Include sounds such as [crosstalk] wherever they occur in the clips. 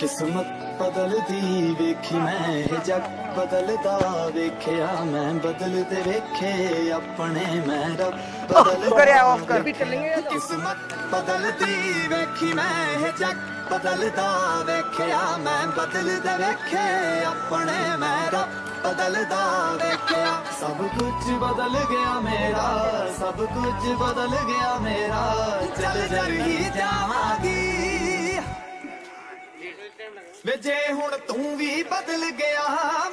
ਕਿਸਮਤ ਬਦਲਦੀ ਵੇਖੀ ਮੈਂ ਇਹ ਜੱਗ ਬਦਲਦਾ ਵੇਖਿਆ ਮੈਂ ਬਦਲਦੇ ਵੇਖੇ ਆਪਣੇ ਮੈਂ ਰੱਬ ਬਦਲਦਾ [laughs] ਕਰਿਆ off ਕਰ। ਵੇਖਿਆ। ਕਿਸਮਤ ਬਦਲਦੀ ਵੇਖੀ ਮੈਂ ਇਹ ਜੱਗ ਬਦਲਦਾ ਵੇਖਿਆ ਮੈਂ ਬਦਲਦੇ ਵੇਖੇ ਆਪਣੇ ਮੈਂ ਰੱਬ ਬਦਲਦਾ ਵੇਖਿਆ ਸਭ ਕੁਝ ਬਦਲ ਗਿਆ ਮੇਰਾ ਸਭ ਕੁਝ ਬਦਲ ਗਿਆ ਮੇਰਾ ਵੇ ਜੇ ਹੁਣ ਤੂੰ ਵੀ ਬਦਲ ਗਿਆ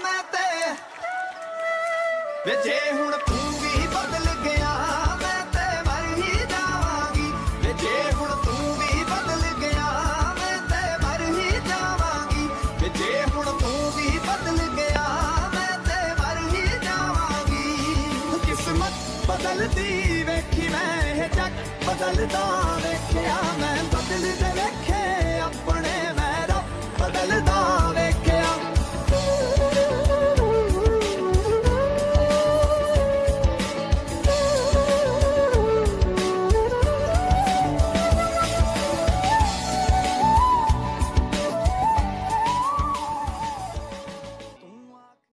ਮੈਂ ਤੇ ਵੇ ਜੇ ਹੁਣ ਤੂੰ ਵੀ ਬਦਲ ਗਿਆ ਮੈਂ ਤੇ ਮਰ ਹੀ ਜਾਵਾਂਗੀ ਵੇ ਜੇ ਹੁਣ ਤੂੰ ਵੀ ਬਦਲ ਗਿਆ ਮੈਂ ਤੇ ਮਰ ਹੀ ਜਾਵਾਂਗੀ ਵੇ ਜੇ ਹੁਣ ਤੂੰ ਵੀ ਬਦਲ ਗਿਆ ਮੈਂ ਤੇ ਮਰ ਹੀ ਜਾਵਾਂਗੀ ਕਿਸਮਤ ਬਦਲਦੀ ਵੇਖੀ ਮੈਂ ਇਹ ਜੱਗ ਬਦਲਦਾ